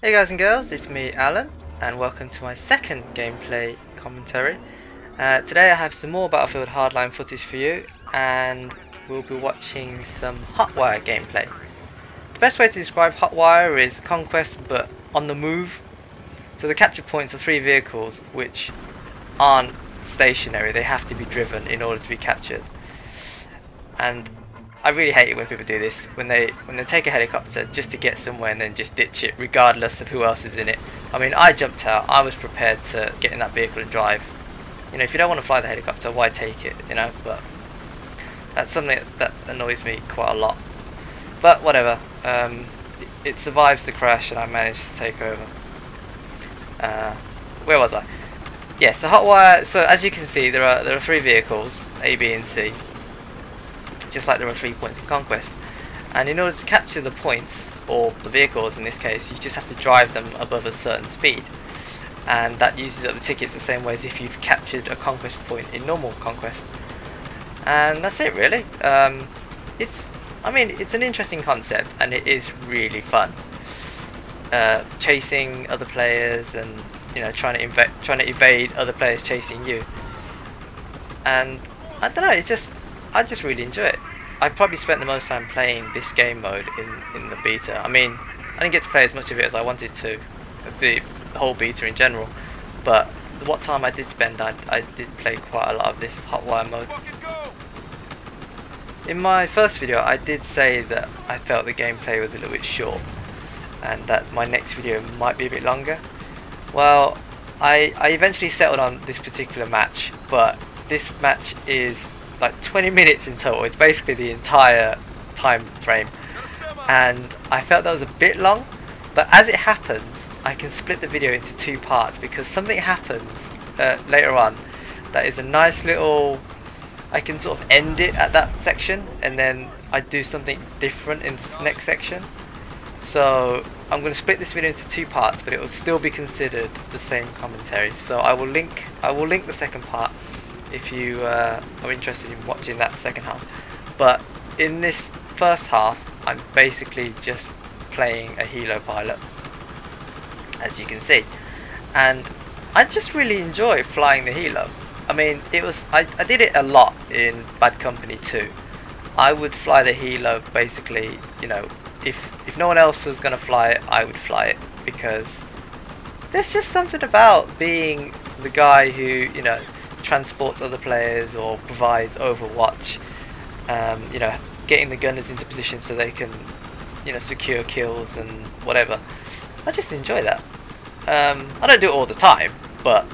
Hey guys and girls, it's me Alan and welcome to my second gameplay commentary. Uh, today I have some more Battlefield Hardline footage for you and we'll be watching some Hotwire gameplay. The best way to describe Hotwire is Conquest but on the move. So the capture points are three vehicles which aren't stationary, they have to be driven in order to be captured. And I really hate it when people do this. When they when they take a helicopter just to get somewhere and then just ditch it, regardless of who else is in it. I mean, I jumped out. I was prepared to get in that vehicle and drive. You know, if you don't want to fly the helicopter, why take it? You know, but that's something that annoys me quite a lot. But whatever. Um, it, survives the crash, and I managed to take over. Uh, where was I? Yes, yeah, so Hotwire. So as you can see, there are there are three vehicles, A, B, and C just like there are three points in Conquest. And in order to capture the points, or the vehicles in this case, you just have to drive them above a certain speed. And that uses up the tickets the same way as if you've captured a Conquest point in normal Conquest. And that's it really. Um, it's, I mean, it's an interesting concept and it is really fun. Uh, chasing other players and you know trying to evade trying to evade other players chasing you. And I don't know, it's just I just really enjoy it. I probably spent the most time playing this game mode in, in the beta. I mean, I didn't get to play as much of it as I wanted to, the, the whole beta in general, but what time I did spend, I, I did play quite a lot of this Hotwire mode. In my first video, I did say that I felt the gameplay was a little bit short, and that my next video might be a bit longer. Well, I, I eventually settled on this particular match, but this match is like 20 minutes in total. It's basically the entire time frame. And I felt that was a bit long, but as it happens, I can split the video into two parts because something happens uh, later on that is a nice little. I can sort of end it at that section and then I do something different in the next section. So I'm going to split this video into two parts, but it will still be considered the same commentary. So I will link I will link the second part if you uh, are interested in watching that second half. But in this first half, I'm basically just playing a helo pilot, as you can see, and I just really enjoy flying the helo. I mean, it was I, I did it a lot in Bad Company 2. I would fly the helo basically, you know, if if no one else was gonna fly it, I would fly it because there's just something about being the guy who you know transports other players or provides overwatch. Um, you know, getting the gunners into position so they can, you know, secure kills and whatever. I just enjoy that. Um, I don't do it all the time, but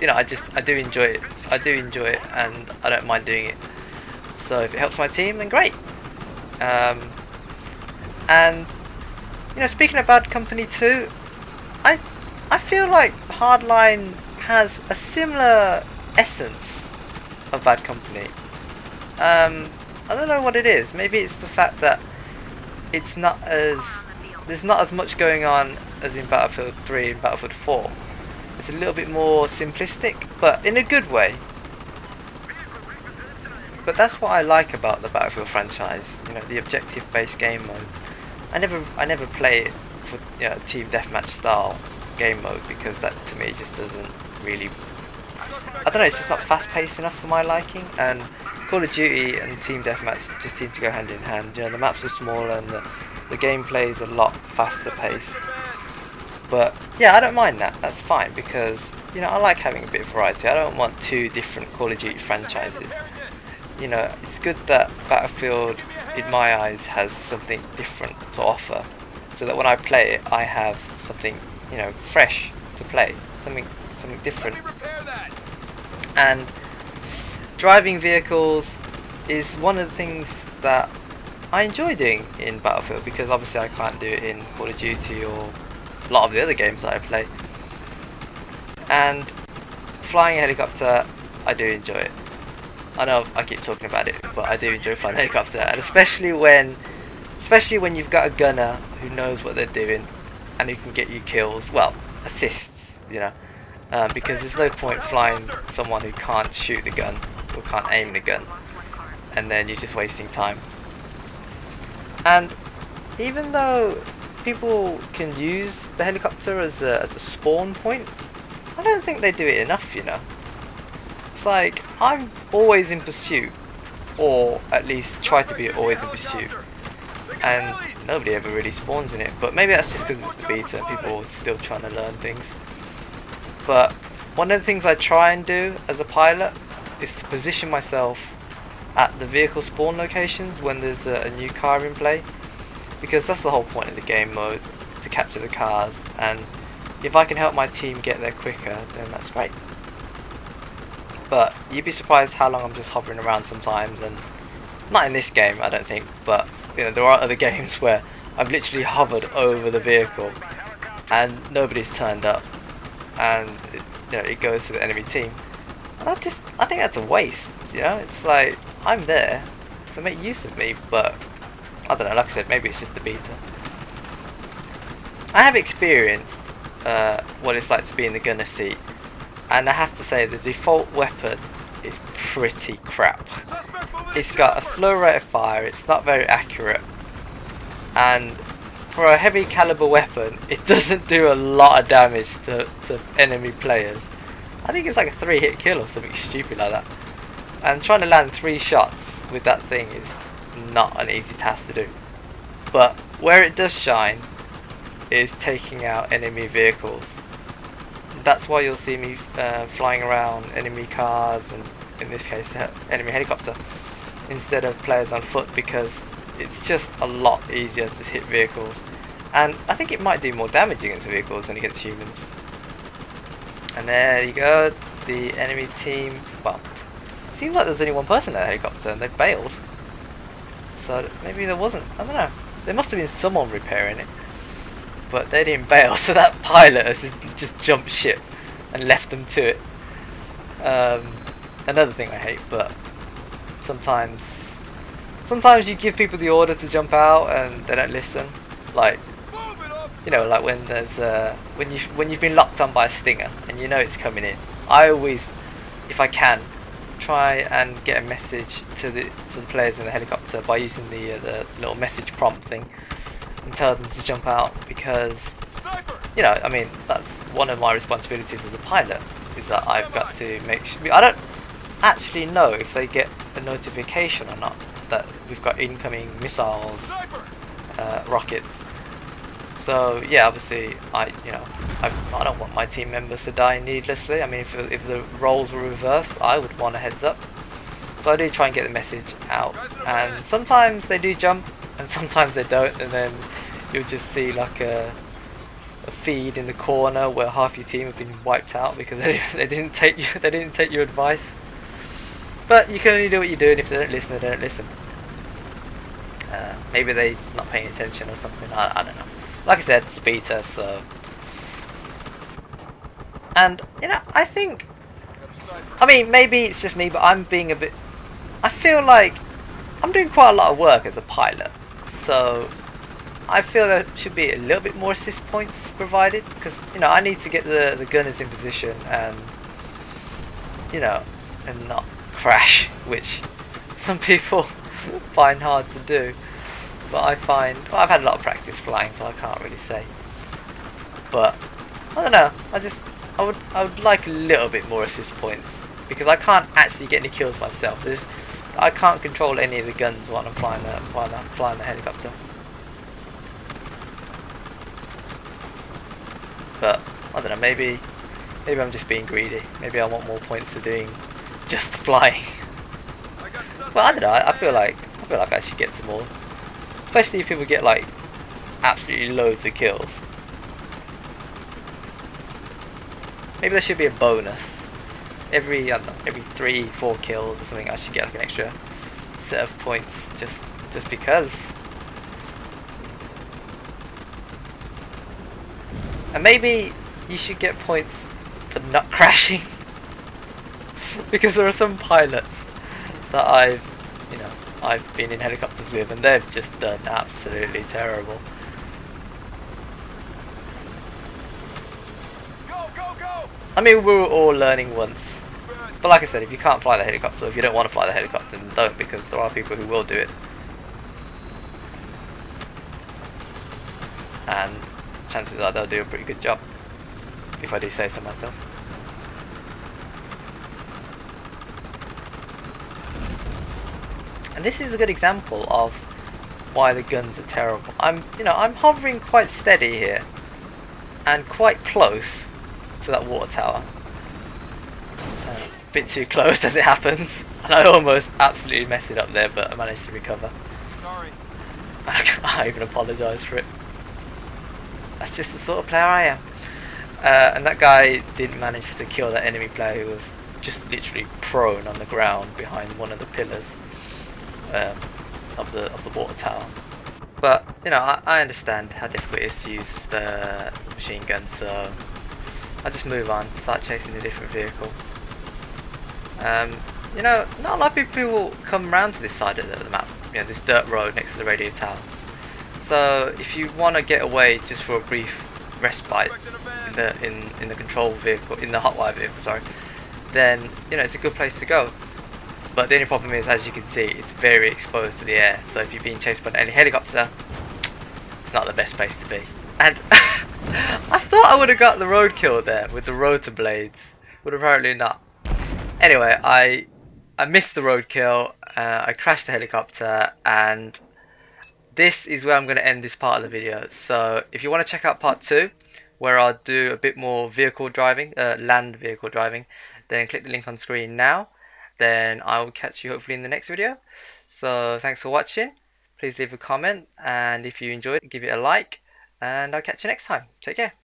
you know, I just I do enjoy it. I do enjoy it, and I don't mind doing it. So if it helps my team, then great. Um, and you know, speaking of Bad Company 2, I I feel like Hardline has a similar essence of Bad Company. Um, I don't know what it is. Maybe it's the fact that it's not as there's not as much going on as in Battlefield 3 and Battlefield 4. It's a little bit more simplistic, but in a good way. But that's what I like about the Battlefield franchise. You know, the objective-based game modes. I never, I never play it for you know, team deathmatch style game mode because that to me just doesn't really I don't know, it's just not fast paced enough for my liking. And Call of Duty and Team Deathmatch just seem to go hand in hand. You know, the maps are smaller and the, the gameplay is a lot faster paced. But yeah, I don't mind that. That's fine because you know I like having a bit of variety. I don't want two different Call of Duty franchises. You know, it's good that Battlefield, in my eyes, has something different to offer, so that when I play it, I have something you know fresh to play, something something different and driving vehicles is one of the things that I enjoy doing in Battlefield because obviously I can't do it in Call of Duty or a lot of the other games that I play. And flying a helicopter, I do enjoy it. I know I keep talking about it, but I do enjoy flying a helicopter, and especially when, especially when you've got a gunner who knows what they're doing and who can get you kills, well, assists, you know. Um, because there's no point flying someone who can't shoot the gun or can't aim the gun and then you're just wasting time. And even though people can use the helicopter as a, as a spawn point. I don't think they do it enough, you know. It's like, I'm always in pursuit, or at least try to be always in pursuit, and nobody ever really spawns in it, but maybe that's just because it's the beta and people are still trying to learn things. But one of the things I try and do as a pilot is to position myself at the vehicle spawn locations when there's a, a new car in play. Because that's the whole point of the game mode to capture the cars. And if I can help my team get there quicker then that's great. But you'd be surprised how long I'm just hovering around sometimes. And not in this game I don't think. But you know there are other games where I've literally hovered over the vehicle and nobody's turned up and it, you know, it goes to the enemy team and I just I think that's a waste you know it's like I'm there to make use of me, but I don't know, like I said, maybe it's just the beta. I have experienced uh, what it's like to be in the gunner seat, and I have to say the default weapon is pretty crap. It's got a slow rate of fire, it's not very accurate, and for a heavy caliber weapon, it doesn't do a lot of damage to, to enemy players. I think it's like a three hit kill or something stupid like that. And trying to land three shots with that thing is not an easy task to do. But where it does shine is taking out enemy vehicles. That's why you'll see me uh, flying around enemy cars and in this case enemy helicopter instead of players on foot because it's just a lot easier to hit vehicles and I think it might do more damage against vehicles than against humans. And there you go, the enemy team, well it Seems like there's only one person in that helicopter and they bailed. So maybe there wasn't, I don't know. There must have been someone repairing it. But they didn't bail, so that pilot has just, just jumped ship and left them to it. Um, another thing I hate, but sometimes sometimes you give people the order to jump out and they don't listen. Like you know, like when there's uh, when you when you've been locked on by a stinger and you know it's coming in. I always, if I can, try and get a message to the to the players in the helicopter by using the uh, the little message prompt thing and tell them to jump out because you know I mean that's one of my responsibilities as a pilot is that I've got to make sure I don't actually know if they get a notification or not that we've got incoming missiles uh, rockets so yeah, obviously, I you know I, I don't want my team members to die needlessly. I mean, if if the roles were reversed, I would want a heads up. So I do try and get the message out, and sometimes they do jump, and sometimes they don't, and then you'll just see like a a feed in the corner where half your team have been wiped out because they, they didn't take you they didn't take your advice. But you can only do what you're doing. If they don't listen, they don't listen. Uh, maybe they're not paying attention or something. I, I don't know like I said, it's beta, so... And, you know, I think... I mean, maybe it's just me, but I'm being a bit... I feel like I'm doing quite a lot of work as a pilot, so I feel there should be a little bit more assist points provided, because, you know, I need to get the, the gunners in position and, you know, and not crash, which some people find hard to do. But I find, well, I've had a lot of practice flying, so I can't really say. But I don't know. I just, I would, I would like a little bit more assist points because I can't actually get any kills myself. There's, I can't control any of the guns while I'm flying the, while I'm flying the helicopter. But I don't know. Maybe, maybe I'm just being greedy. Maybe I want more points for doing just flying. but I don't know. I, feel like, I feel like I should get some more. Especially if people get like absolutely loads of kills. Maybe there should be a bonus. Every I know, every three, four kills or something I should get like an extra set of points just just because. And maybe you should get points for not crashing. because there are some pilots that I've, you know, I've been in helicopters with and they've just done absolutely terrible. Go, go, go! I mean, we were all learning once. But like I said, if you can't fly the helicopter, if you don't want to fly the helicopter, then don't because there are people who will do it. and chances are they'll do a pretty good job if I do say so myself. And this is a good example of why the guns are terrible. I'm, you know, I'm hovering quite steady here and quite close to that water tower. Uh, a bit too close as it happens, and I almost absolutely messed it up there, but I managed to recover. Sorry. I even apologise for it. That's just the sort of player I am. Uh, and that guy didn't manage to kill that enemy player who was just literally prone on the ground behind one of the pillars um, of the of the water tower. But you know, I, I understand how difficult it is to use the machine gun, so I just move on, start chasing a different vehicle. Um, you know, not a lot of people come around to this side of the, the map. You know, this dirt road next to the radio tower. So if you want to get away just for a brief respite in the in in the control vehicle, in the hotwire vehicle, sorry, then you know it's a good place to go. But the only problem is, as you can see, it's very exposed to the air. So if you're being chased by any helicopter, it's not the best place to be. And I thought I would have got the roadkill there with the rotor blades, but apparently not. Anyway, I I missed the roadkill. Uh, I crashed the helicopter, and this is where I'm going to end this part of the video. So if you want to check out part two, where I'll do a bit more vehicle driving, uh, land vehicle driving, then click the link on screen now then I will catch you hopefully in the next video. So thanks for watching. Please leave a comment and if you enjoyed, give it a like and I'll catch you next time. Take care.